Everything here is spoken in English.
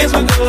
days ago.